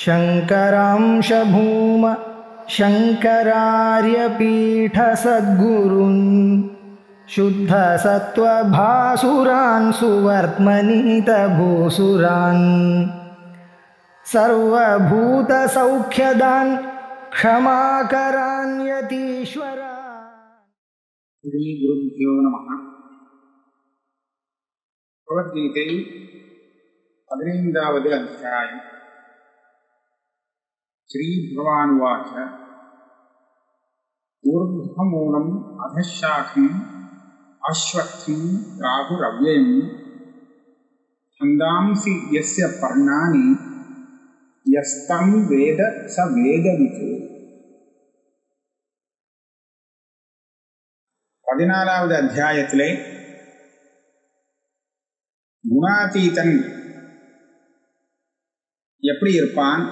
शङ्करांशभूम शङ्करार्यपीठसद्गुरुन् शुद्धसत्त्वभासुरान् सुवर्त्मनीतभूसुरान् सर्वभूतसौख्यदान् क्षमाकरान्यतीश्वरा। श्रीगुरुभ्यो नमः। भगवद्गीते पदिनैन्दावद् अध्यायम्। श्रीभगवानुवाच ऊर्ध्वमूलम् अधःशाखम् अश्वत्थम् राहुरव्ययम् छन्दांसि यस्य पर्णानि यस्तं वेद स वेदवित् பதினாலாவது அத்தியாயத்திலே குணாதீதன் எப்படி இருப்பான்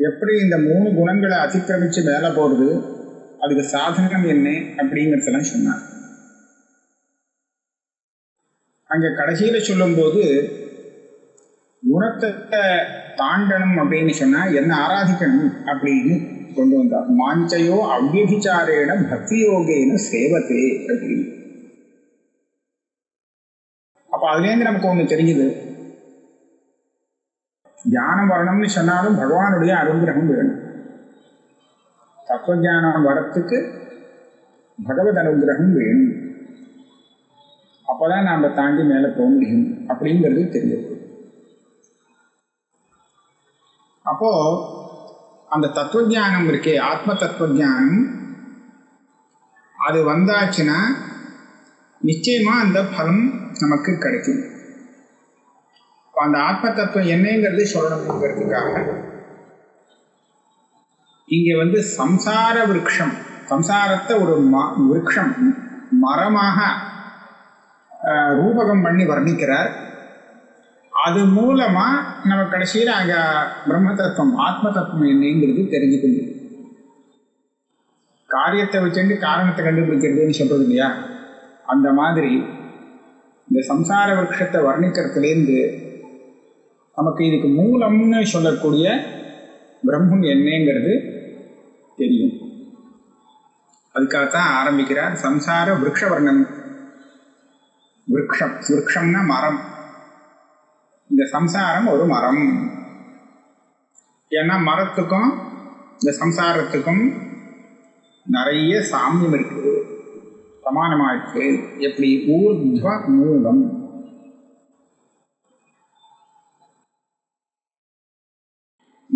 எப்படி இந்த மூணு குணங்களை அதிக்கிரமிச்சு வேலை போகிறது அதுக்கு சாதனம் என்ன அப்படிங்கிறதெல்லாம் சொன்னார் அங்கே கடைசியில் சொல்லும்போது குணத்தை தாண்டணும் அப்படின்னு சொன்னால் என்ன ஆராதிக்கணும் அப்படின்னு கொண்டு வந்தார். மாஞ்சையோ அவ்யபிச்சாரேன பக்தி யோகேன சேவத்தே அப்படின்னு. அப்போ அதுலேருந்து நமக்கு ஒன்று தெரிஞ்சுது. தியானம் வரணும்னு சொன்னாலும் பகவானுடைய அனுகிரகம் வேணும். தத்துவஜானம் வரத்துக்கு பகவத் அனுகிரகம் வேணும். அப்போதான் நாம் தாண்டி மேலே போக முடியும் அப்படிங்கிறது தெரியுது அப்போ அந்த தத்துவஜானம் இருக்கே ஆத்ம தத்துவஜானம் அது வந்தாச்சுன்னா நிச்சயமா அந்த பலம் நமக்கு கிடைக்கும். அந்த ஆத்ம தத்துவம் என்னங்கிறது சொல்லணுங்கிறதுக்காக இங்க வந்து சம்சார விரக்ஷம் சம்சாரத்தை ஒரு விரக்ஷம் மரமாக ரூபகம் பண்ணி வர்ணிக்கிறார். அது மூலமா நம்ம கடைசியில் அங்க பிரம்ம தத்துவம் ஆத்ம தத்துவம் என்னங்கிறது தெரிஞ்சுக்க முடியும் காரியத்தை வச்சுட்டு காரணத்தை கண்டுபிடிக்கிறதுன்னு சொல்றது இல்லையா? அந்த மாதிரி இந்த சம்சார விரக்ஷத்தை வர்ணிக்கிறதுலேருந்து நமக்கு இதுக்கு மூலம்னு சொல்லக்கூடிய பிரம்மம் என்னங்கிறது தெரியும். அதுக்காகத்தான் ஆரம்பிக்கிறார் சம்சார விரக்ஷ வர்ணம் விரக்ஷம் விரக்ஷம்னா மரம். இந்த சம்சாரம் ஒரு மரம். ஏன்னா மரத்துக்கும் இந்த சம்சாரத்துக்கும் நிறைய சாமியம் இருக்குது. சமானமாக இருக்கு எப்படி? ஊர்த்வ மூலம்.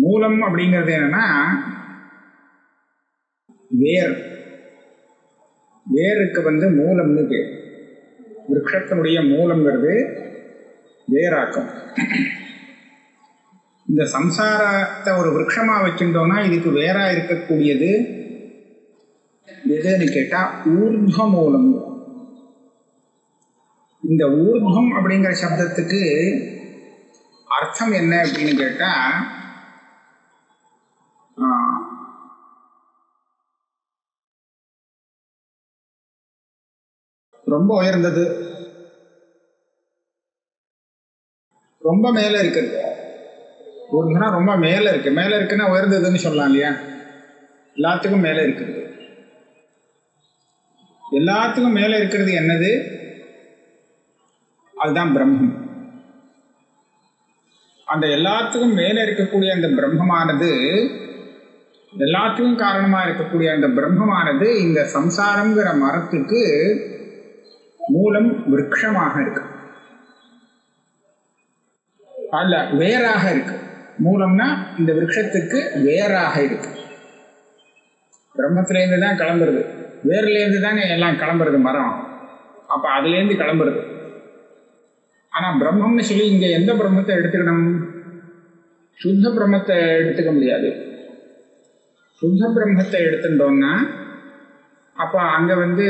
மூலம் அப்படிங்கிறது என்னன்னா வேர். வேருக்கு வந்து மூலம்னு பேர். விரக்ஷத்தினுடைய மூலம்ங்கிறது வேராக்கம். இந்த சம்சாரத்தை ஒரு விரக்ஷமாக வச்சுட்டோம்னா இதுக்கு வேறா இருக்கக்கூடியது எதுன்னு கேட்டால் ஊர்துவ மூலம். இந்த ஊர்துவம் அப்படிங்கிற சப்தத்துக்கு அர்த்தம் என்ன அப்படின்னு கேட்டால் ரொம்ப உயர்ந்தது. ரொம்ப மேல இருக்கிறது ஊர்துனா ரொம்ப மேல இருக்கு. மேல இருக்குன்னா உயர்ந்ததுன்னு சொல்லலாம் இல்லையா? எல்லாத்துக்கும் மேல இருக்குது. எல்லாத்துக்கும் மேல இருக்கிறது என்னது? அதுதான் பிரம்மம். அந்த எல்லாத்துக்கும் மேல இருக்கக்கூடிய அந்த பிரம்மமானது எல்லாத்துக்கும் காரணமா இருக்கக்கூடிய அந்த பிரம்மமானது இந்த சம்சாரம்ங்கிற மரத்துக்கு மூலம் விரக்ஷமாக இருக்கு. அல்ல வேறாக இருக்கு. மூலம்னா இந்த விரக்ஷத்துக்கு வேறாக இருக்கு. பிரம்மத்திலேருந்து தான் கிளம்புறது. வேர்லேருந்து தானே எல்லாம் கிளம்புறது மரம். அப்போ அதுலேருந்து கிளம்புறது. ஆனால் பிரம்மம்னு சொல்லி இங்கே எந்த பிரம்மத்தை எடுத்துக்கணும்? சுத்த பிரம்மத்தை எடுத்துக்க முடியாது. சுத்த பிரம்மத்தை எடுத்துட்டோம்னா அப்போ அங்கே வந்து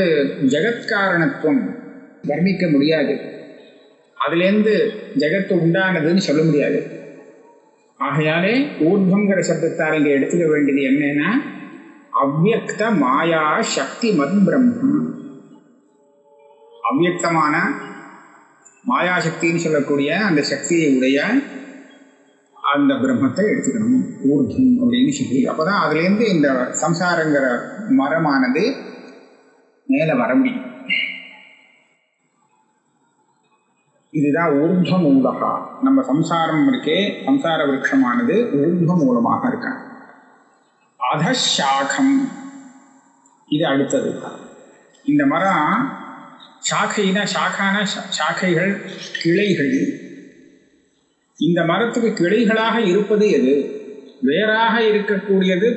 ஜெகத்காரணத்துவம். வர்ணிக்க முடியாது. அதுலேருந்து ஜெகத்து உண்டானதுன்னு சொல்ல முடியாது. ஆகையாலே ஊர்வங்கிற சப்தத்தார் இங்கே எடுத்துக்க வேண்டியது என்னன்னா அவ்வக்த மாயா சக்தி மத் பிரம்ம. அவ்வக்தமான மாயாசக்தின்னு சொல்லக்கூடிய அந்த சக்தியை உடைய அந்த பிரம்மத்தை எடுத்துக்கணும். ஊர்தம் அப்படின்னு சொல்லி. அப்போதான் அதுலேருந்து இந்த சம்சாரங்கிற மரமானது மேலே வர முடியும். இதுதான் ஊர்துவ மூலகா. நம்ம சம்சாரம் இருக்கே சம்சார விரக்ஷமானது ஊர்துவ மூலமாக இருக்க? அதசாகம். இது அடுத்தது. இந்த மரம் சாக்கைனா சாக்கான சாக்கைகள் கிளைகள். இந்த மரத்துக்கு கிளைகளாக இருப்பது எது? வேறாக இருக்கக்கூடியது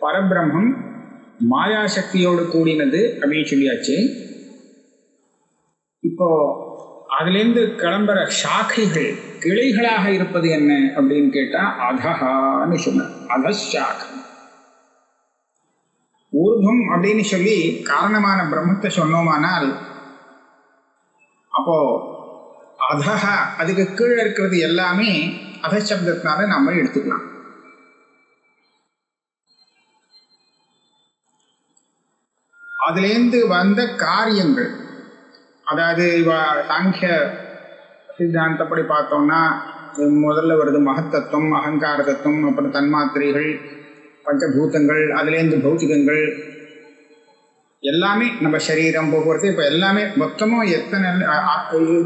பரபிரம்மம் மாயாசக்தியோடு கூடினது அப்படின்னு சொல்லியாச்சு. இப்போ அதுலேருந்து கிளம்புற சாக்கைகள் கிளைகளாக இருப்பது என்ன அப்படின்னு கேட்டா அதஹான்னு சொன்னார். அதசாகம் ஊர்வம் அப்படின்னு சொல்லி காரணமான பிரம்மத்தை சொன்னோமானால் அப்போ அதஹ அதுக்கு கீழே இருக்கிறது எல்லாமே அத சப்தத்தினால நாம எடுத்துக்கலாம். அதுலேருந்து வந்த காரியங்கள் அதாவது இவா சாங்கிய சித்தாந்தப்படி பார்த்தோம்னா முதல்ல வருது மகத்தத்துவம் அகங்கார தத்துவம் அப்புறம் தன்மாத்திரைகள் பஞ்சபூதங்கள் அதுலேருந்து பௌத்திகங்கள் எல்லாமே நம்ம சரீரம் போக்குவரத்து இப்போ எல்லாமே மொத்தமும் எத்தனை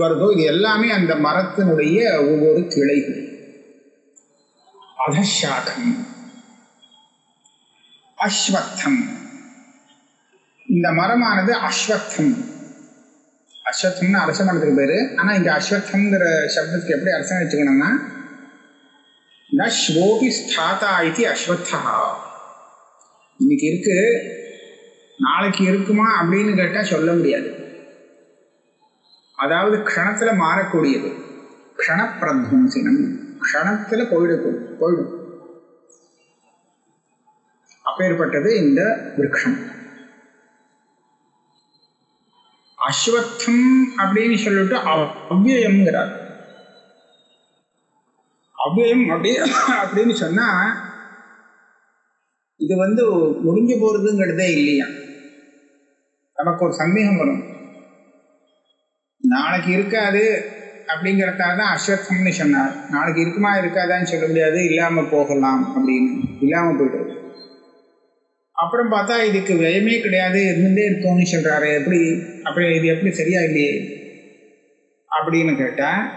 வருதோ இது எல்லாமே அந்த மரத்தினுடைய ஒவ்வொரு கிளைகள். அதசாகம் அஸ்வத்தம். இந்த மரமானது அஸ்வத்தம். அஸ்வத்தம்னு அரச மரத்துக்கு பேரு. ஆனா இங்க அஸ்வத்தம்ங்கிற சப்தத்துக்கு எப்படி அரசம் வச்சுக்கணும்னா ந ஸ்வோபி ஸ்தாதா இது அஸ்வத்தா. இன்னைக்கு இருக்கு நாளைக்கு இருக்குமா அப்படின்னு கேட்டா சொல்ல முடியாது. அதாவது க்ஷணத்துல மாறக்கூடியது. க்ஷணப்பிரத்வம்சினம். க்ஷணத்துல போயிடும் போயிடும். அப்பேற்பட்டது இந்த விரக்ஷம். அஸ்வத்தம் அப்படின்னு சொல்லிட்டு அவ்- அவ்யயம்ங்கிறார் அப்படி அப்படின்னு சொன்னா இது வந்து முடிஞ்சு போறதுங்கிறதே இல்லையா? நமக்கு ஒரு சந்தேகம் வரும். நாளைக்கு இருக்காது அப்படிங்கிறதா தான் அஸ்வத்தம்னு சொன்னார். நாளைக்கு இருக்குமா இருக்காதான்னு சொல்ல முடியாது. இல்லாம போகலாம் அப்படின்னு. இல்லாம போயிட்டு அப்புறம் பார்த்தா இதுக்கு வியமே கிடையாது. இருந்துட்டே இருக்கோம்னு சொல்கிறாரு எப்படி அப்படி இது எப்படி சரியா இல்லையே அப்படின்னு கேட்டால்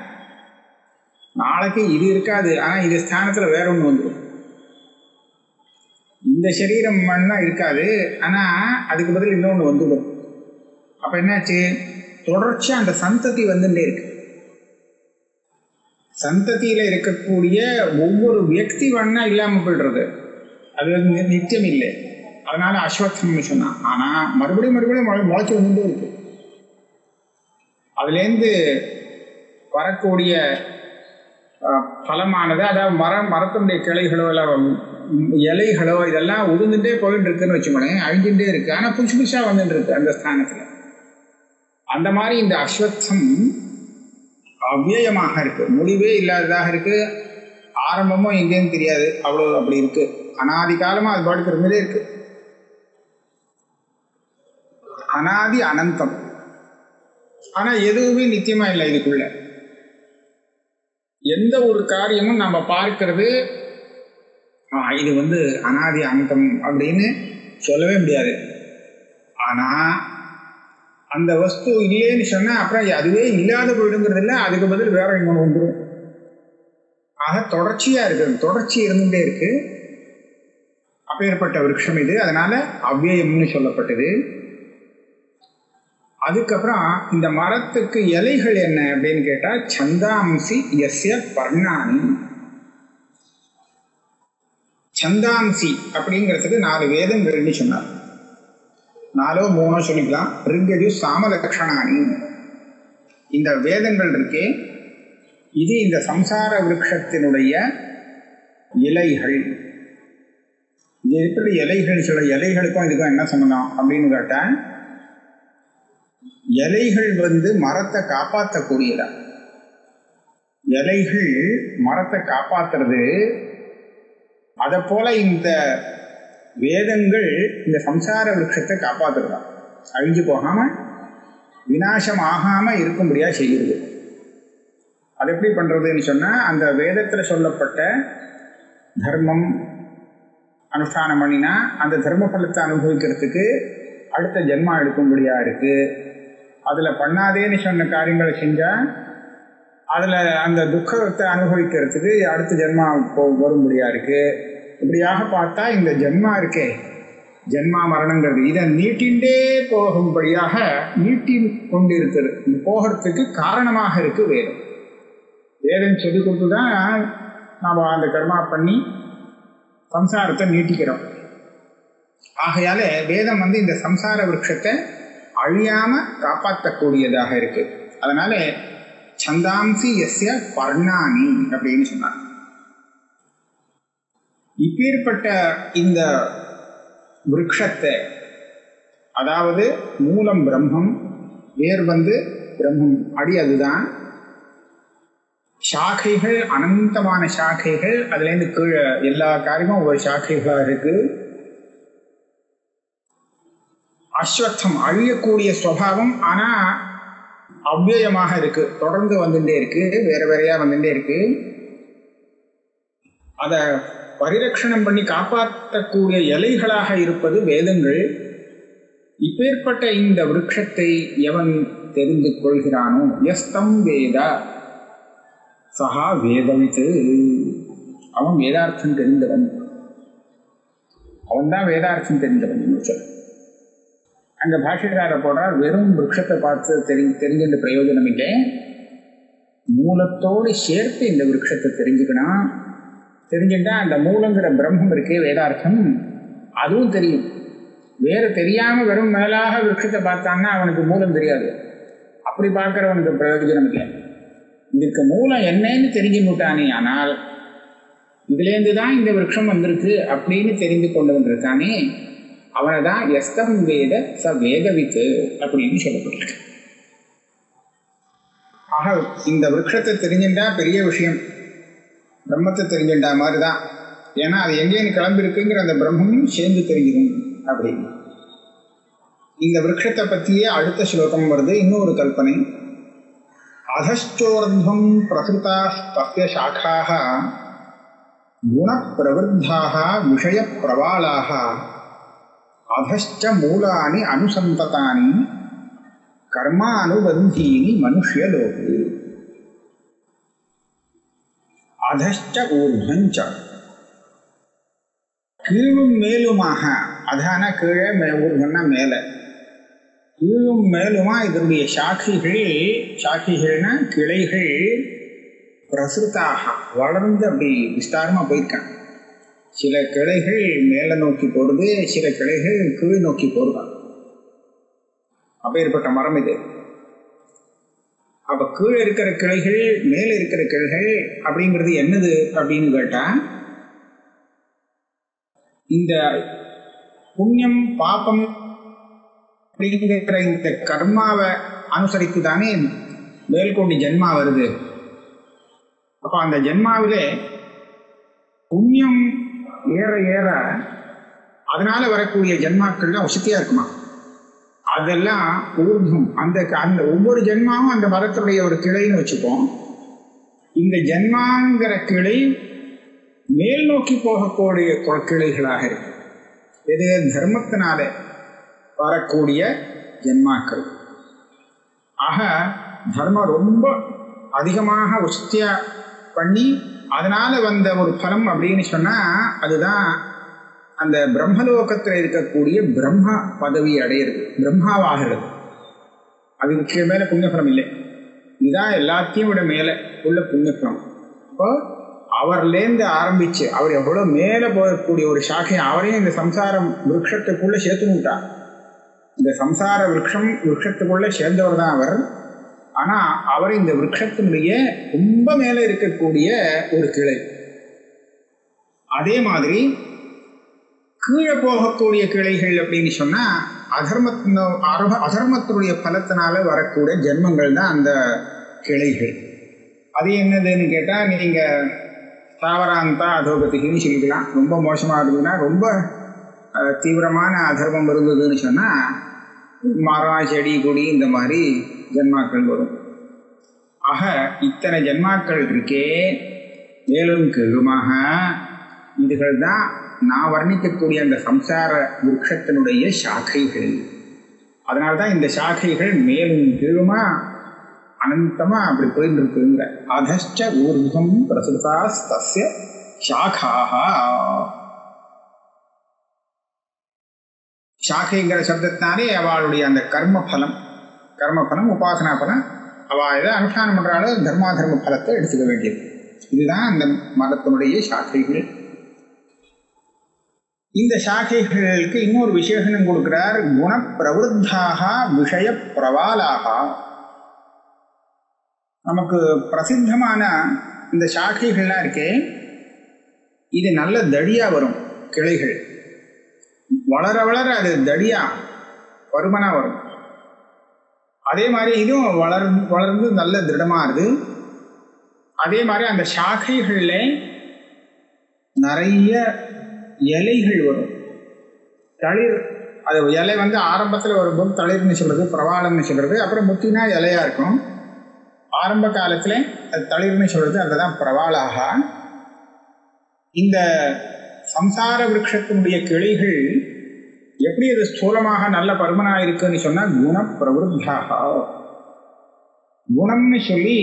நாளைக்கு இது இருக்காது. ஆனால் இது ஸ்தானத்தில் வேற ஒன்று வந்துடும் இந்த சரீரம் மண்ணாக இருக்காது. ஆனால் அதுக்கு பதில் இன்னொன்று வந்துடும். அப்போ என்னாச்சு? தொடர்ச்சியாக அந்த சந்ததி வந்துட்டே இருக்கு. சந்ததியில் இருக்கக்கூடிய ஒவ்வொரு வியக்தி வண்ணா இல்லாமல் போய்டுறது. அது வந்து நி- நித்தியம் இல்லை. அதனால அஸ்வத்தம்னு சொன்னான். ஆனா மறுபடியும் மறுபடியும் முளை முளைச்சி வந்துட்டே இருக்கு. அதுலேருந்து வரக்கூடிய பலமானது அதாவது மரம் மரத்தினுடைய கிளைகளோ இல்லை இலைகளோ இதெல்லாம் உதிர்ந்துட்டே போயிட்டு இருக்குன்னு வச்சுக்கோங்களேன். அழிஞ்சுட்டே இருக்கு. ஆனா புதுசு புதுசா வந்துட்டு இருக்கு அந்த ஸ்தானத்துல. அந்த மாதிரி இந்த அஸ்வத்தம் அவ்யயமாக இருக்கு. முடிவே இல்லாததாக இருக்கு. ஆரம்பமும் எங்கேன்னு தெரியாது. அவ்வளோ அப்படி இருக்கு. அனாதி காலமா அது பாட்டுக்கு இருந்துட்டே இருக்கு. அனாதி அனந்தம். ஆனா எதுவுமே நித்தியமா இல்லை இதுக்குள்ள. எந்த ஒரு காரியமும் நம்ம பார்க்கிறது இது வந்து அனாதி அனந்தம் அப்படின்னு சொல்லவே முடியாது. ஆனா அந்த வஸ்து இல்லைன்னு சொன்னா அப்புறம் அதுவே இல்லாத போயிடுங்கிறது இல்லை அதுக்கு பதில் வேற இன்னொன்று வந்துடும் ஆக தொடர்ச்சியா இருக்கு தொடர்ச்சி இருந்துட்டே இருக்கு. அப்பேற்பட்ட விருட்சம் இது அதனால அவ்வியம்னு சொல்லப்பட்டது. அதுக்கப்புறம் இந்த மரத்துக்கு இலைகள் என்ன அப்படின்னு கேட்டால் சந்தாம்சி எஸ்ய பர்ணானி. சந்தாம்சி அப்படிங்கிறதுக்கு நாலு வேதங்கள்னு சொன்னார். நாலோ மூணோ சொல்லிக்கலாம். ரிங்கஜு சாமலக்ஷணானி இந்த வேதங்கள் இருக்கே இது இந்த சம்சார விரக்ஷத்தினுடைய இலைகள். இது எப்படி இலைகள் சொல்ல இலைகளுக்கும் இதுக்கும் என்ன சம்பந்தம் அப்படின்னு கேட்டேன் இலைகள் வந்து மரத்தை காப்பாற்றக்கூடியதா இலைகள் மரத்தை காப்பாற்றுறது அதை போல இந்த வேதங்கள் இந்த சம்சார விருட்சத்தை காப்பாற்றுறதா அழிஞ்சு போகாம விநாசம் ஆகாம இருக்கும்படியா செய்கிறது அது எப்படி பண்றதுன்னு சொன்னா அந்த வேதத்துல சொல்லப்பட்ட தர்மம் அனுஷ்டானம் பண்ணினா அந்த தர்ம பலத்தை அனுபவிக்கிறதுக்கு அடுத்த ஜென்மா எடுக்கும்படியா இருக்கு. அதுல பண்ணாதேன்னு சொன்ன காரியங்களை செஞ்சா அதுல அந்த துக்கத்தை அனுபவிக்கிறதுக்கு அடுத்த ஜென்மா போ- வரும்படியா இருக்கு. இப்படியாக பார்த்தா இந்த ஜென்மா இருக்கே. ஜென்மா மரணங்கிறது. இதை நீட்டின்றே போகும்படியாக நீட்டி கொண்டிருக்கிறது இது போகிறதுக்கு காரணமாக இருக்கு வேதம். வேதம் சொல்லி கொடுத்து தான் நாம் அந்த கர்மா பண்ணி சம்சாரத்தை நீட்டிக்கிறோம். ஆகையால வேதம் வந்து இந்த சம்சார விருட்சத்தை அழியாம காப்பாற்றக்கூடியதாக இருக்கு. அதனால சந்தாம்சி எஸ்ய பர்ணானி அப்படின்னு சொன்னார் இப்பேற்பட்ட இந்த விரக்ஷத்தை அதாவது மூலம் பிரம்மம் வேர் வந்து பிரம்மம் அடி அதுதான். சாக்கைகள் அனந்தமான சாக்கைகள் அதுலேருந்து கீழே எல்லா காரியமும் ஒரு சாக்கைகளாக இருக்குது அஸ்வத்தம் அழியக்கூடிய சுவாவம் ஆனா அவ்வயமாக இருக்கு. தொடர்ந்து வந்துட்டே இருக்கு வேற வேறையா வந்துட்டே இருக்கு. அத பரிரட்சணம் பண்ணி காப்பாற்றக்கூடிய இலைகளாக இருப்பது வேதங்கள். இப்பேற்பட்ட இந்த விரக்ஷத்தை எவன் தெரிந்து கொள்கிறானோ? எஸ்தம் வேதா. சகா வேதவித்து. அவன் வேதார்த்தம் தெரிந்தவன். அவன் தான் வேதார்த்தம் தெரிந்தவன். சொல்ல அங்க பாஷ்யக்கார போடுறார் வெறும் விரக்ஷத்தை பார்த்து தெரி தெரிஞ்சுட்டு பிரயோஜனம் இல்லை. மூலத்தோடு சேர்த்து இந்த விரக்ஷத்தை தெரிஞ்சுக்கணும் தெரிஞ்சுட்டா அந்த மூலங்கிற பிரம்மம் இருக்கே வேதார்த்தம் அதுவும் தெரியும். வேற தெரியாம வெறும் மேலாக விரக்ஷத்தை பார்த்தான்னா அவனுக்கு மூலம் தெரியாது. அப்படி பார்க்கறவனுக்கு பிரயோஜனம் இல்லை. இதுக்கு மூலம் என்னன்னு தெரிஞ்சுட்டானே ஆனால் இதுலேருந்து தான் இந்த விரக்ஷம் வந்திருக்கு அப்படின்னு தெரிந்து கொண்டவன் இருக்கானே அவனை தான் எஸ்தம் வேத ச வேதவித்து அப்படின்னு சொல்லப்பட்டிருக்கு. ஆக இந்த விரக்ஷத்தை தெரிஞ்சுட்டா பெரிய விஷயம். பிரம்மத்தை தெரிஞ்சுட்டா மாதிரி தான் ஏன்னா அது எங்கேன்னு கிளம்பிருக்குங்கிற அந்த பிரம்மமும் சேர்ந்து தெரிஞ்சிடும் அப்படின்னு இந்த விரக்ஷத்தை பற்றியே அடுத்த ஸ்லோகம் வருது இன்னொரு கல்பனை. அதஸ்டோர்தம் பிரசுதா தஸ்ய சாக்காக குணப்பிரவருத்தாக பிரபாலாக அதஷ்ட மூலானி அனுசந்ததானி கர்மானுபந்தீனி மனுஷ்யலோகே அதஷ்ட ஊர்வஞ்ச கீழும் மேலுமாக அதான கீழே மே ஊர்வன்னா மேலே. கீழும் மேலுமா இதனுடைய சாட்சிகள் சாட்சிகள்னா கிளைகள் பிரசுத்தாக வளர்ந்து அப்படி விஸ்தாரமாக போயிருக்காங்க. சில கிளைகள் மேலே நோக்கி போடுது சில கிளைகள் கீழ் நோக்கி போடுதான் அப்பேற்பட்ட மரம் இது. அப்ப கீழே இருக்கிற கிளைகள் மேலே இருக்கிற கிளைகள் அப்படிங்கிறது என்னது அப்படின்னு கேட்டா இந்த புண்ணியம் பாப்பம் அப்படிங்கிற இந்த கர்மாவை அனுசரித்து தானே மேல்கொண்டு ஜென்மா வருது. அப்ப அந்த ஜென்மாவிலே புண்ணியம் ஏற ஏற அதனால வரக்கூடிய ஜென்மாக்கள்லாம் வசதியா இருக்குமா? அதெல்லாம் ஊர்வம். அந்த அந்த ஒவ்வொரு ஜென்மாவும் அந்த மரத்துடைய ஒரு கிளைன்னு வச்சுப்போம். இந்த ஜென்மாங்கிற கிளை மேல் நோக்கி போகக்கூடிய கிளைகளாக இருக்கு. எது? தர்மத்தினால வரக்கூடிய ஜென்மாக்கள். ஆக தர்மம் ரொம்ப அதிகமாக உஸ்தியா பண்ணி அதனால வந்த ஒரு பலம் அப்படின்னு சொன்னா அதுதான் அந்த பிரம்மலோகத்தில் இருக்கக்கூடிய பிரம்ம பதவி அடையிறது பிரம்மாவாகிறது. அதுக்கு மேல புண்ணியபலம் இல்லை. இதுதான் எல்லாத்தையும் விட மேல உள்ள புண்ணியபலம். இப்போ அவர்லேருந்து ஆரம்பிச்சு அவர் எவ்வளவு மேல போகக்கூடிய ஒரு சாக்கை அவரையும் இந்த சம்சாரம் விருட்சத்துக்குள்ள சேர்த்து விட்டார். இந்த சம்சார விரக்ஷம் விருட்சத்துக்குள்ள சேர்ந்தவர் தான் அவர். ஆனா அவர் இந்த விரக்ஷத்தினுடைய ரொம்ப மேல இருக்கக்கூடிய ஒரு கிளை. அதே மாதிரி கீழே போகக்கூடிய கிளைகள் அப்படின்னு சொன்னா அதர்மத்தின அரப- அதர்மத்தினுடைய பலத்தினால வரக்கூடிய ஜென்மங்கள் தான் அந்த கிளைகள். அது என்னதுன்னு கேட்டா நீங்க தாவராந்தா அதோகத்துக்குன்னு சொல்லிக்கலாம் ரொம்ப மோசமா இருந்ததுன்னா ரொம்ப தீவிரமான அதர்மம் இருந்ததுன்னு சொன்னா மரம் செடி கொடி இந்த மாதிரி ஜென்மாக்கள் வரும். ஆக இத்தனை ஜென்மாக்கள் இருக்கே மேலும் கீழுமாக இதுகள் தான் நான் வர்ணிக்கக்கூடிய அந்த சம்சார விருட்சத்தினுடைய சாக்கைகள் அதனால தான் இந்த சாக்கைகள் மேலும் கீழுமா அனந்தமா அப்படி போயிட்டு இருக்குங்க அதஷ்ட ஊர்வம் பிரசுதா தஸ்ய சாகாக சாக்கைங்கிற சப்தத்தினாலே அவளுடைய அந்த கர்ம பலம் கர்ம பலம் உபாசனா பலம் அவள் எதை அனுஷ்டானம் பண்றாலும் தர்மா தர்ம பலத்தை எடுத்துக்க வேண்டியது. இதுதான் அந்த மதத்தினுடைய சாக்கைகள் இந்த சாக்கைகளுக்கு இன்னொரு விசேஷனம் கொடுக்கிறார் குணப்பிரவருத்தாக விஷய பிரவாலாக நமக்கு பிரசித்தமான இந்த சாக்கைகள்லாம் இருக்கே இது நல்ல தடியா வரும் கிளைகள். வளர வளர அது தடியா பருமனா வரும். அதே மாதிரி இதுவும் வளர் வளர்ந்து நல்ல திருடமாகுது அதே மாதிரி அந்த சாக்கைகளில் நிறைய இலைகள் வரும். தளிர் அது இலை வந்து ஆரம்பத்தில் வரும்போது தளிர்னு சொல்கிறது பிரவாளம்னு சொல்கிறது அப்புறம் முத்தினா இலையாக இருக்கும். ஆரம்ப காலத்தில் அது தளிர்னு சொல்கிறது அதுதான் பிரவாளாக இந்த சம்சார விரக்ஷத்தினுடைய கிளைகள் எப்படி அது ஸ்தூலமாக நல்ல பருமனா இருக்குன்னு சொன்னா குண பிரவருத்தாக குணம்னு சொல்லி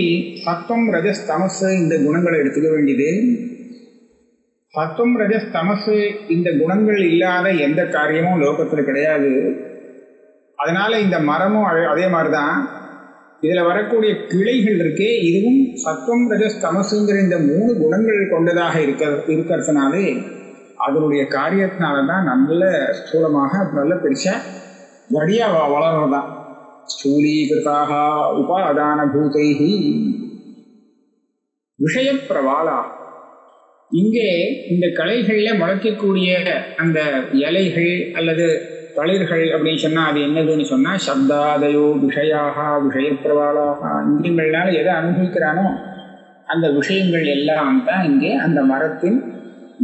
சத்வம் ரஜஸ் தமசு இந்த குணங்களை எடுத்துக்க வேண்டியது. சத்வம் ரஜஸ் தமசு இந்த குணங்கள் இல்லாத எந்த காரியமும் லோகத்தில் கிடையாது. அதனால இந்த மரமும் அதே அதே மாதிரிதான். இதுல வரக்கூடிய கிளைகள் இருக்கே இதுவும் சத்வம் ரஜஸ் தமசுங்கிற இந்த மூணு குணங்கள் கொண்டதாக இருக்க இருக்கிறதுனாலே அதனுடைய காரியத்தினால தான் நல்ல ஸ்தூலமாக நல்ல பெருசா கடியா வ- வளர்றதுதான். ஸ்தூலீகிருதாக உபாதான பூதைகி விஷய பிரவாலா இங்கே இந்த கலைகளில் முளைக்கக்கூடிய அந்த இலைகள் அல்லது தளிர்கள் அப்படின்னு சொன்னா அது என்னதுன்னு சொன்னா சப்தாதயோ விஷயாக விஷயப்பிரவாளாக இந்தியங்கள்னால எதை அனுபவிக்கிறானோ அந்த விஷயங்கள் எல்லாம் தான் இங்கே அந்த மரத்தின்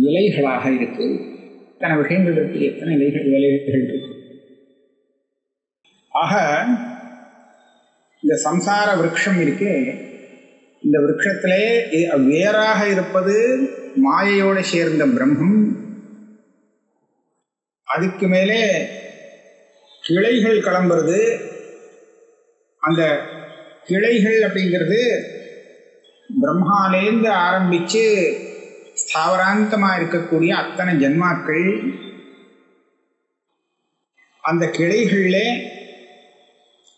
இலைகளாக இருக்கு. இத்தனை விஷயங்கள் இருக்கு எத்தனை இலைகள் இலைகள் இருக்கு. ஆக இந்த சம்சார விரக்ஷம் இருக்கு இந்த விரக்ஷத்திலே வேறாக இருப்பது மாயையோடு சேர்ந்த பிரம்மம். அதுக்கு மேலே கிளைகள் கிளம்புறது அந்த கிளைகள் அப்படிங்கிறது பிரம்மாலேருந்து ஆரம்பித்து ஸ்தாவராந்தமா இருக்கக்கூடிய அத்தனை ஜன்மாக்கள் அந்த கிளைகளில்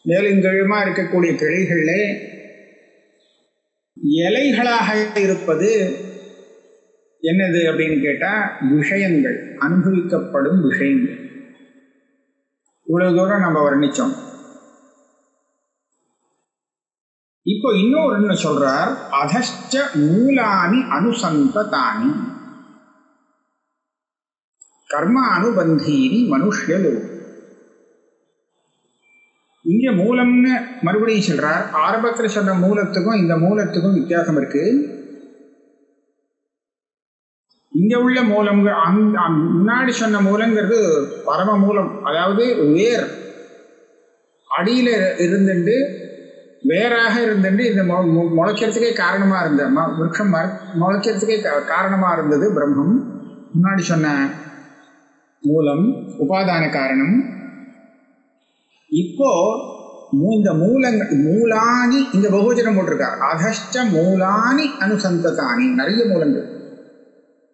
மேலுங்கழுமா இருக்கக்கூடிய கிளைகளில் இலைகளாக இருப்பது என்னது அப்படின்னு கேட்டால் விஷயங்கள் அனுபவிக்கப்படும் விஷயங்கள். இவ்வளவு தூரம் நம்ம வர்ணிச்சோம். இப்போ இன்னொரு என்ன சொல்றார்? அதஷ்ட மூலானி அனுசந்ததானி கர்ம அனுபந்தீனி மனுஷ்யலோ இங்க மூலம்னு மறுபடியும் சொல்றார். ஆரம்பத்தில் சொன்ன மூலத்துக்கும் இந்த மூலத்துக்கும் வித்தியாசம் இருக்கு. இங்க உள்ள மூலம் முன்னாடி சொன்ன மூலங்கிறது பரம மூலம் அதாவது வேர். அடியில இருந்துட்டு வேறாக இருந்துட்டு இந்த மொ- முளைக்கிறதுக்கே காரணமா இருந்த ம- விருட்சம் மர முளைக்கிறதுக்கே காரணமாக காரணமா இருந்தது பிரம்மம். முன்னாடி சொன்ன மூலம் உபாதான காரணம். இப்போ இந்த மூலங்கள் மூலானி இந்த பகுஜனம் போட்டிருக்கார். அதஷ்ட மூலானி அனுசந்ததானி. நிறைய மூலங்கள்.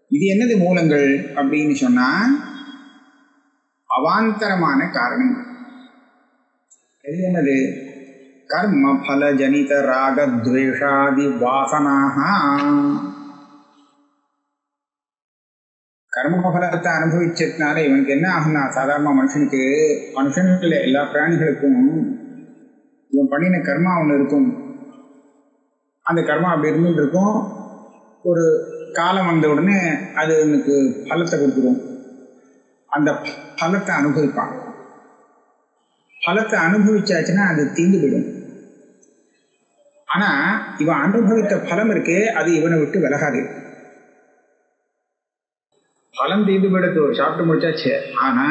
இது என்னது மூலங்கள் அப்படின்னு சொன்னா அவாந்தரமான காரணங்கள். இது என்னது? கர்ம பல ஜனித ராக துவேஷாதி வாசனாக கர்ம பலத்தை அனுபவிச்சதுனால இவனுக்கு என்ன ஆகுனா சாதாரண மனுஷனுக்கு மனுஷனுக்குள்ள எல்லா பிராணிகளுக்கும் இவன் பண்ணின கர்மா ஒன்று இருக்கும். அந்த கர்மா அப்படி இருந்துட்டு இருக்கும். ஒரு காலம் வந்த உடனே அது இவனுக்கு பலத்தை கொடுத்துரும். அந்த பலத்தை அனுபவிப்பான். பலத்தை அனுபவிச்சாச்சுன்னா அது தீந்து போயிடும் ஆனா இவன் அனுபவித்த பலம் இருக்கே அது இவனை விட்டு விலகாது. பலம் தீந்து போயிடுத்து ஒரு சாப்பிட்டு முடிச்சாச்சு. ஆனா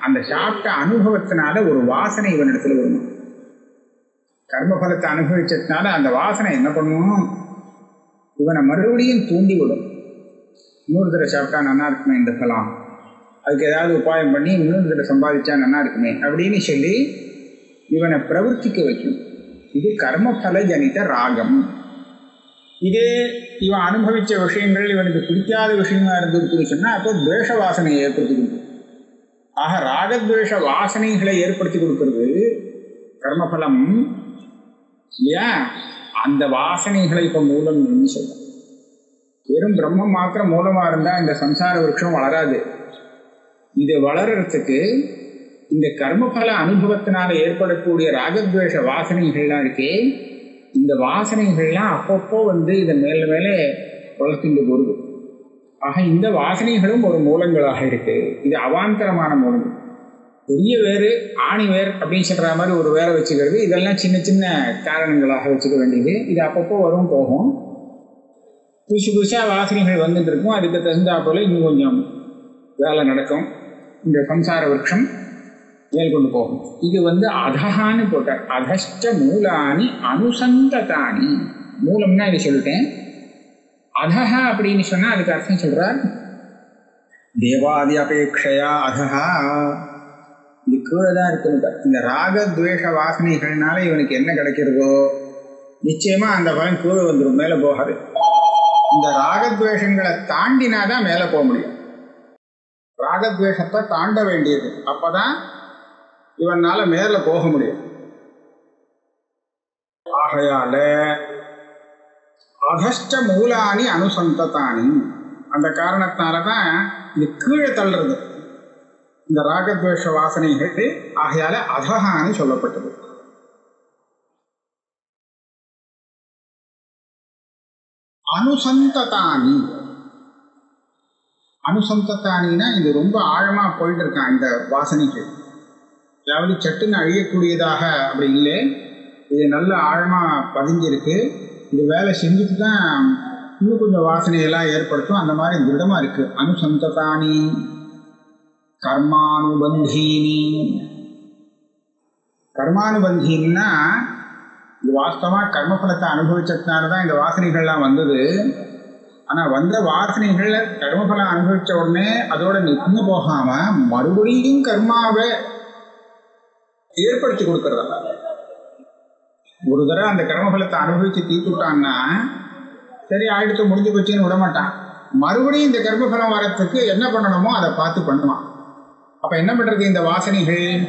அந்த சாப்பிட்ட அனுபவத்தினால ஒரு வாசனை இவனிடத்துல வரும்? கர்மபலத்தை அனுபவிச்சதுனால அந்த வாசனை என்ன பண்ணும்? இவனை மறுபடியும் தூண்டி விடும் இன்னொரு தடவை சாப்பிட்டா நல்லா இருக்குமே இந்த பலம் அதுக்கு ஏதாவது உபாயம் பண்ணி இன்னொரு தடவை சம்பாதிச்சா நல்லா இருக்குமே அப்படின்னு சொல்லி இவனை பிரவர்த்திக்க வைக்கும். இது கர்மபல ஜனித ராகம். இதே இவன் அனுபவித்த விஷயங்கள் இவனுக்கு பிடிக்காத விஷயமா இருந்துருக்குன்னு சொன்னால் அப்போ துவேஷ வாசனையை ஏற்படுத்தி கொடுக்கும். ஆக ராகத்வேஷ வாசனைகளை ஏற்படுத்தி கொடுக்கறது கர்மபலம் இல்லையா? அந்த வாசனைகளை இப்போ மூலம் சொல்றோம். வெறும் பிரம்மம் மாத்திரம் மூலமாக இருந்தால் இந்த சம்சார விருட்சம் வளராது. இது வளர்கிறதுக்கு இந்த கர்மபல அனுபவத்தினால ஏற்படக்கூடிய ராகத்வேஷ வாசனைகள்லாம் இருக்கே இந்த வாசனைகள்லாம் அப்பப்போ வந்து இதன் மேல மேலே வளர்த்துட்டு போகுது. ஆக இந்த வாசனைகளும் ஒரு மூலங்களாக இருக்கு. இது அவாந்தரமான மூலங்கள். பெரிய வேறு ஆணி வேர் அப்படின்னு சொல்ற மாதிரி ஒரு வேரை வச்சுக்கிறது. இதெல்லாம் சின்ன சின்ன காரணங்களாக வச்சுக்க வேண்டியது. இது அப்பப்போ வரும் போகும். புதுசு புதுசாக வாசனைகள் வந்துட்டு இருக்கும். அதுக்கு தகுந்தா போல இன்னும் கொஞ்சம் வேலை நடக்கும். இந்த சம்சார விரக்ஷம் மேற்கொண்டு போகும். இது வந்து அதகான்னு போட்டார். அதஷ்ட மூலானி அனுசந்ததானி. மூலம்னா இது சொல்லிட்டேன். அதஹா அப்படின்னு சொன்னா அதுக்கு அர்த்தம் சொல்றார். தேவாதி அபேட்சையா அதஹா. இது கீழே தான் இருக்குன்னு இந்த ராக துவேஷ வாசனைகள்னால இவனுக்கு என்ன கிடைக்கிறதோ நிச்சயமா அந்த பலன் கீழே வந்துடும் மேலே போகாது. இந்த ராகத்வேஷங்களை தாண்டினாதான் மேலே போக முடியும். ராகத்வேஷத்தை தாண்ட வேண்டியது. அப்பதான் இவனால மேல போக முடியும். ஆகையால அகஷ்ட மூலானி அனுசந்ததானி. அந்த காரணத்தினாலதான் இது கீழே தள்ளுறது. இந்த ராகத்வேஷ வாசனைகள் ஆகையால அதகான்னு சொல்லப்பட்டது. அனுசந்ததானி. அனுசந்ததானின்னா இது ரொம்ப ஆழமா போயிட்டு இருக்கான் இந்த வாசனைகள் அதாவது சட்டுன்னு அழியக்கூடியதாக அப்படி இல்லை. இது நல்ல ஆழமாக பதிஞ்சிருக்கு. இது வேலை செஞ்சுட்டு தான் இன்னும் கொஞ்சம் வாசனையெல்லாம் ஏற்படுத்தும். அந்த மாதிரி திருடமாக இருக்கு. அனுசந்ததானி கர்மானுபந்தீனி. கர்மானுபந்தீன்னா இது வாஸ்தவமாக கர்மபலத்தை அனுபவிச்சதுனால தான் இந்த வாசனைகள்லாம் வந்தது. ஆனால் வந்த வாசனைகள் கர்மபலம் அனுபவித்த உடனே அதோட நின்று போகாமல் மறுபடியும் கர்மாவை ஏற்படுத்தி கொடுக்கறதா? ஒரு தடவை அந்த கர்மபலத்தை அனுபவிச்சு தீர்த்துட்டான்னா சரி ஆயிடுத்து முடிஞ்சு போச்சுன்னு விட மாட்டான். மறுபடியும் இந்த கர்மபலம் வரத்துக்கு என்ன பண்ணணுமோ அதை பார்த்து பண்ணுவான். அப்ப என்ன பண்றது இந்த வாசனைகள்?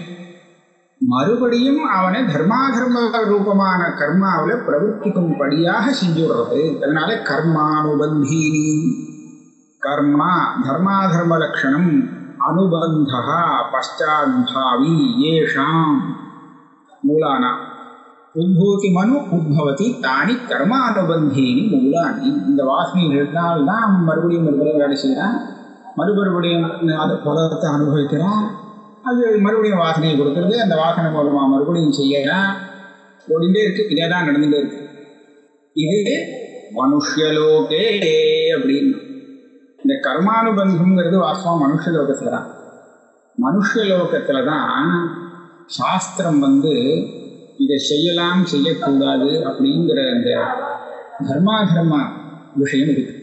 மறுபடியும் அவனை தர்மாதர்ம ரூபமான கர்மாவில் பிரவர்த்திக்கும்படியாக செஞ்சு விடுறது. அதனால கர்மானுபந்தீனி. கர்மா தர்மாதர்ம லட்சணம். அனுபந்தகா பஷ்டாத்பாவி ஏஷாம். மூலானா உத்பூதி மனு உத்பவதி தானி கர்மானுபந்தீனி மூலானி. இந்த வாசனை வாசனைகள்னால தான் மறுபடியும் மறுபடியும் வேலை செய்கிறான். மறுபடியும் அந்த பலத்தை அனுபவிக்கிறான். அது மறுபடியும் வாசனையை கொடுக்கறது. அந்த வாசனை மூலமாக மறுபடியும் செய்யறான் ஓடிண்டே இருக்கு. இதே தான் நடந்துகிட்டே இருக்கு. இது மனுஷலோகே அப்படின்னு. இந்த கர்மானுபந்தம்ங்கிறது வாஸ்தவம் மனுஷலோகத்தில் தான். மனுஷ லோகத்தில் தான் சாஸ்திரம் வந்து இதை செய்யலாம் செய்யக்கூடாது அப்படிங்கிற அந்த தர்மாதர்ம விஷயம் இருக்கு.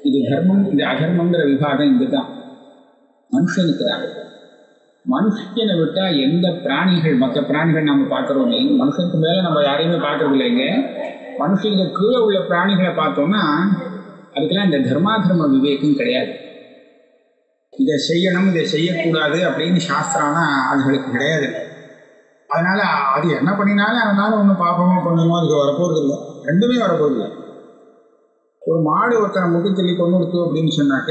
இது தர்மம் இது அதர்மங்கிற விபாகம் இதுதான். மனுஷனுக்கு தான். மனுஷனை விட்டால் எந்த பிராணிகள் மற்ற பிராணிகள் நம்ம பார்க்குறோமே மனுஷனுக்கு மேலே நம்ம யாரையுமே பார்க்கறது இல்லைங்க. மனுஷனுக்கு கீழே உள்ள பிராணிகளை பார்த்தோம்னா அதுக்கெல்லாம் இந்த தர்மாதர்ம விவேகம் கிடையாது. இதை செய்யணும் இதை செய்யக்கூடாது அப்படின்னு சாஸ்திரம்னா அதுகளுக்கு கிடையாது. அதனால அது என்ன பண்ணினாலும் அதனால ஒன்றும் பாப்பமோ பண்ணணுமோ அதுக்கு வரப்போறது இல்லை. ரெண்டுமே வரப்போறது இல்லை. ஒரு மாடு ஒருத்தனை முட்டி தள்ளி கொண்டு கொடுத்து அப்படின்னு சொன்னாக்க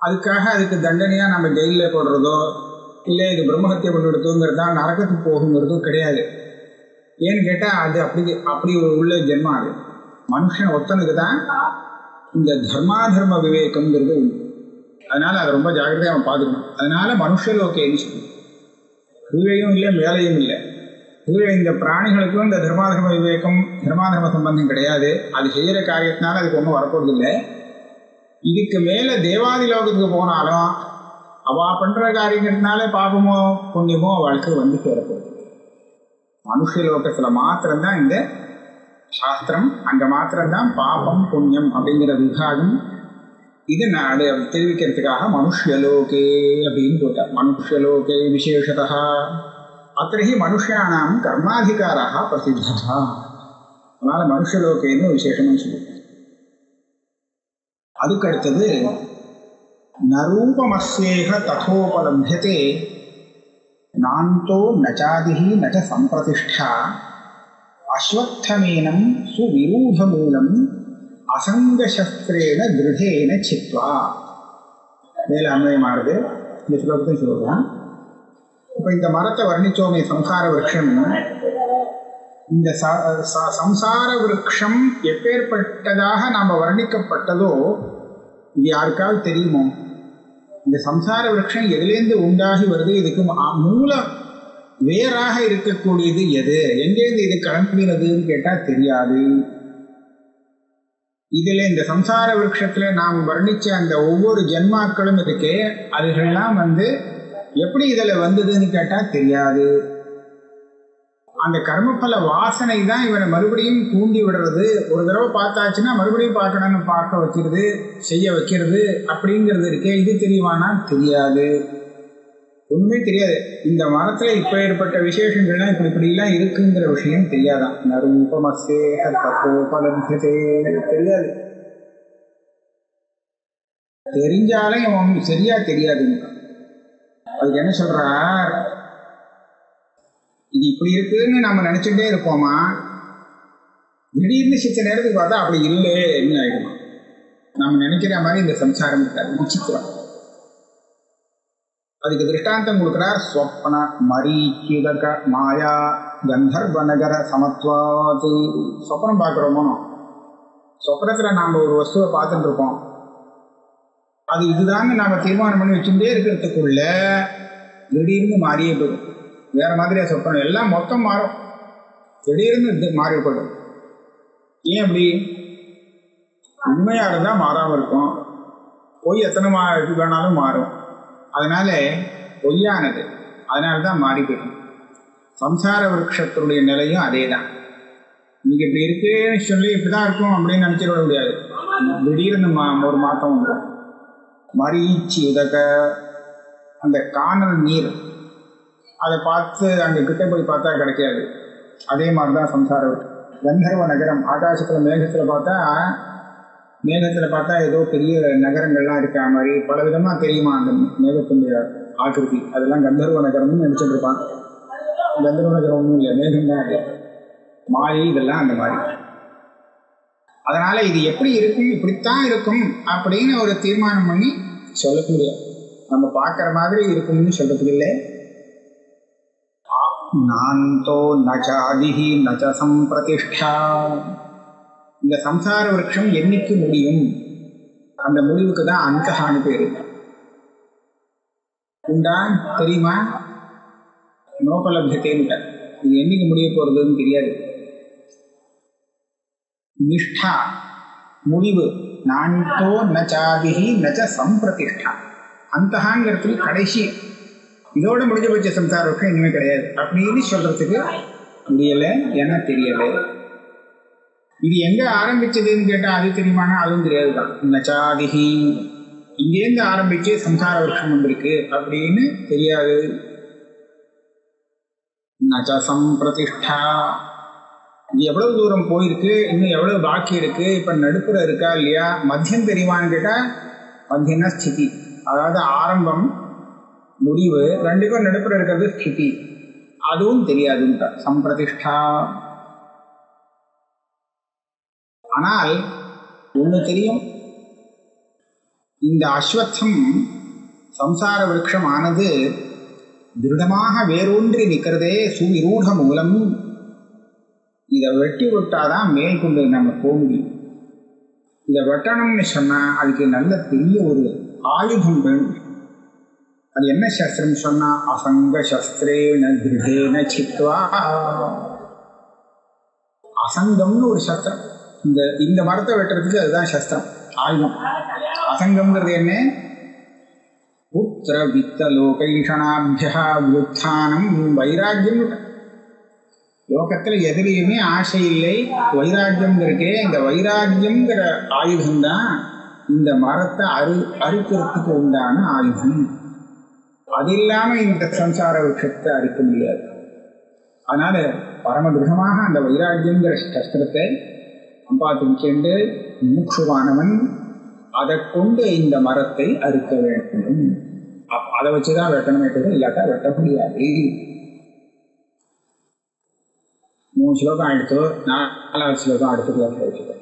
அதுக்காக அதுக்கு தண்டனையாக நம்ம ஜெயிலில் போடுறதோ இல்லை இது பிரம்மஹத்தியை கொண்டு எடுத்தோங்கிறதா நரகத்துக்கு போகுங்கிறதோ கிடையாது. ஏன்னு கேட்டால் அது அப்படி அப்படி ஒரு உள்ள ஜென்மம் அது. மனுஷன் ஒருத்தனுக்கு தான் இந்த தர்மாதர்ம விவேகம்ங்கிறது உண்டு. அதனால அதை ரொம்ப ஜாக்கிரதையாக அவன் பார்த்துக்கணும். அதனால மனுஷலோக்கேன்னு சொல்லி கீழையும் இல்லை மேலையும் இல்லை. கீழே இந்த பிராணிகளுக்கும் இந்த தர்மாதர்ம விவேகம் தர்மாதர்ம சம்பந்தம் கிடையாது. அது செய்கிற காரியத்தினால அதுக்கு ஒன்றும் வரப்போறது இல்லை இதுக்கு மேலே தேவாதி லோகத்துக்கு போனாலும் அவள் பண்ணுற காரியங்கிறதுனால பாபமோ புண்ணியமோ அவளுக்கு வந்து சேரப்போகுது மனுஷலோகத்துல மாத்திரம்தான் இந்த சாஸ்திரம் அங்க மாத்திரம்தான் பாபம் புண்ணியம் அப்படிங்கிற விபாகம் இது நான் அதை தெரிவிக்கிறதுக்காக மனுஷலோகே அப்படின்னு போட்டார் மனுஷலோகே விசேஷதா அத்தகைய மனுஷியானாம் கர்மாதிகாராக பிரசித்தா அதனால மனுஷலோகேன்னு விசேஷம்னு சொல்லுவோம் அதுக்கடுத்தது நரூபமஸ்யேக ததோபலபியதே நாந்தோ நச்சாதிஹி நச்ச சம்பிரதிஷ்டா அஸ்வத்தமேனம் சுவிரூதமூலம் அசங்க சஸ்திரேன திருடேன சித்வா மேல அன்வயமானது. இந்த ஸ்லோகத்தையும் சொல்லுவான் இப்போ இந்த மரத்தை வர்ணிச்சோமே சம்சார விரக்ஷம். இந்த சம்சார விரக்ஷம் எப்பேற்பட்டதாக நாம் வர்ணிக்கப்பட்டதோ இது யாருக்காவது தெரியுமோ? இந்த சம்சார விரக்ஷம் எதுலேருந்து உண்டாகி வருது. இதுக்கு மூல வேறாக இருக்கக்கூடியது எது? எங்கேருந்து இது கிளம்பினதுன்னு கேட்டால் தெரியாது. இதில் இந்த சம்சார விரக்ஷத்தில் நாம் வர்ணித்த அந்த ஒவ்வொரு ஜென்மாக்களும் இருக்கே அதுகள்லாம் வந்து எப்படி இதில் வந்ததுன்னு கேட்டால் தெரியாது. அந்த கர்மபல வாசனை தான் இவனை மறுபடியும் தூண்டி விடுறது. ஒரு தடவை பார்த்தாச்சுன்னா மறுபடியும் பார்க்கணும்னு பார்க்க வைக்கிறது செய்ய வைக்கிறது அப்படிங்கிறது இருக்கே இது தெரியவானா தெரியாது. ஒண்ணுமே தெரியாது. இந்த மரத்துல இப்ப ஏற்பட்ட விசேஷங்கள்லாம் இப்படி இப்படிலாம் இருக்குங்கிற விஷயம் தெரியாதான். நரூபமசே தெரியாது. தெரிஞ்சாலே அவன் சரியா தெரியாதுங்க. அதுக்கு என்ன சொல்றார்? இது இப்படி இருக்குன்னு நம்ம நினைச்சுட்டே இருப்போமா? திடீர்னு சித்த நேரத்துக்கு பார்த்தா அப்படி இல்லைன்னு ஆயிடுமா? நம்ம நினைக்கிற மாதிரி இந்த சம்சாரம் இருக்காது. விசித்திரம் அதுக்கு திருஷ்டாந்தம் கொடுக்கிறார் சொப்பன மரீச்சிதக மாயா கந்தர்வ நகர சமத்வாது சொப்பனம் பார்க்குறோமோ சொப்பனத்தில் நாம் ஒரு வஸ்துவை பார்த்துட்டு இருக்கோம் அது இதுதான் நாம் தீர்மானம் பண்ணி வச்சுட்டே இருக்கிறதுக்குள்ள திடீர்னு மாறியே போயிடும் வேற மாதிரியா சொப்பனம் எல்லாம் மொத்தம் மாறும் திடீர்னு இது மாறி போயிடும் ஏன் அப்படி உண்மையாக இருந்தால் மாறாமல் இருக்கும் போய் எத்தனை மா இது வேணாலும் மாறும் அதனால பொய்யானது. அதனால தான் மாறி போயிடும் சம்சார விரக்ஷத்தினுடைய நிலையும் அதே தான் நீங்க இப்படி இருக்குன்னு சொல்லி இப்படிதான் இருக்கும் அப்படின்னு நினைச்சிட முடியாது. திடீர்னு மா ஒரு மாற்றம் வந்துடும் மரீச்சி உதக அந்த காணல் நீர் அதை பார்த்து அங்கே கிட்ட போய் பார்த்தா கிடைக்காது. அதே மாதிரி தான் சம்சார விருட்சம். கந்தர்வ நகரம் ஆகாசத்தில் மேகத்தில் பார்த்தா மேகத்தில் பார்த்தா ஏதோ பெரிய நகரங்கள்லாம் இருக்கா மாதிரி பல விதமாக தெரியுமா அந்த மேகத்தினுடைய ஆக்கிருதி அதெல்லாம் கந்தர்வ நகரம்னு நினச்சிட்டு இருப்பான் கந்தர்வ நகரம் ஒன்றும் இல்லை மேகம் தான் அது. மாலை இதெல்லாம் அந்த மாதிரி. அதனால இது எப்படி இருக்கும் இப்படித்தான் இருக்கும் அப்படின்னு ஒரு தீர்மானம் பண்ணி சொல்லக்கூடிய நம்ம பார்க்குற மாதிரி இருக்கும்னு சொல்றதுக்கு இல்லை. நாந்தோ நச்சாதிஹி நச்ச சம்பிரதிஷ்டா. இந்த சம்சார விரக்ஷம் என்னைக்கு முடியும்? அந்த முடிவுக்கு தான் அந்தகான்னு பேரு. உண்டா? தெரியுமா? நோபலபியத்தேன்னு இது என்னைக்கு முடிய போறதுன்னு தெரியாது. நிஷ்டா. முடிவு. நான்தோ நச்சாதிகி நச்ச சம்பிரதிஷ்டா. அந்தகாங்கிறதுக்கு கடைசி. இதோட முடிஞ்ச பட்ச சம்சார விருட்சம் இனிமே கிடையாது. அப்படின்னு சொல்றதுக்கு முடியல என தெரியல. இது எங்க ஆரம்பிச்சதுன்னு கேட்டா அது தெரியுமானா அதுவும் தெரியாது தான் நச்சாதிகி இங்கேருந்து ஆரம்பிச்சு சம்சார வருஷம் வந்திருக்கு அப்படின்னு தெரியாது. நச்ச சம்பிரதிஷ்டா இது எவ்வளவு தூரம் போயிருக்கு? இன்னும் எவ்வளவு பாக்கி இருக்கு? இப்ப நடுப்புற இருக்கா இல்லையா? மத்தியம் தெரியுமான்னு கேட்டா மத்தியம்னா ஸ்திதி. அதாவது ஆரம்பம் முடிவு ரெண்டுக்கும் நடுப்புற இருக்கிறது ஸ்திதி. அதுவும் தெரியாதுன்ட்டா சம்பிரதிஷ்டா. ஆனால் ஒன்று தெரியும்? இந்த அஸ்வத்தம் சம்சார விருட்சம் ஆனது திருடமாக வேரூன்றி நிற்கிறதே சுவிரூட மூலம். இதை வெட்டி விட்டாதான் மேல் கொண்டு நம்ம போக முடியும். இதை வெட்டணும்னு சொன்னால் அதுக்கு நல்ல பெரிய ஒரு ஆயுதம் வேண்டும் அது என்ன சஸ்திரம் சொன்னா? அசங்க சஸ்திரேன திருடேன சித்வா. அசங்கம்னு ஒரு சஸ்திரம். இந்த இந்த மரத்தை வெட்டுறதுக்கு அதுதான் சஸ்திரம் ஆயுதம். அசங்கம்ங்கிறது என்ன? புத்திர வித்த லோகைஷணாபியா வியுத்தானம் வைராக்கியம். லோகத்துல எதுலேயுமே ஆசை இல்லை வைராக்கியம் இருக்கே இந்த வைராக்கியம்ங்கிற ஆயுதம்தான் இந்த மரத்தை அறு அறுக்கிறதுக்கு உண்டான ஆயுதம். அது இல்லாம இந்த சம்சார விஷத்தை அறுக்க முடியாது. அதனால பரம திருடமாக அந்த வைராக்கியங்கிற சஸ்திரத்தை சம்பாதித்து கேண்டு மூக்குவானவன் அதை கொண்டு இந்த மரத்தை அறுக்க வேண்டும். அதை வச்சுதான் வெட்டணுமே தவிர இல்லாட்டா வெட்ட முடியாது. மூணு ஸ்லோகம் ஆயிடுத்து நாலாவது ஸ்லோகம் அடுத்த வச்சுக்கோ.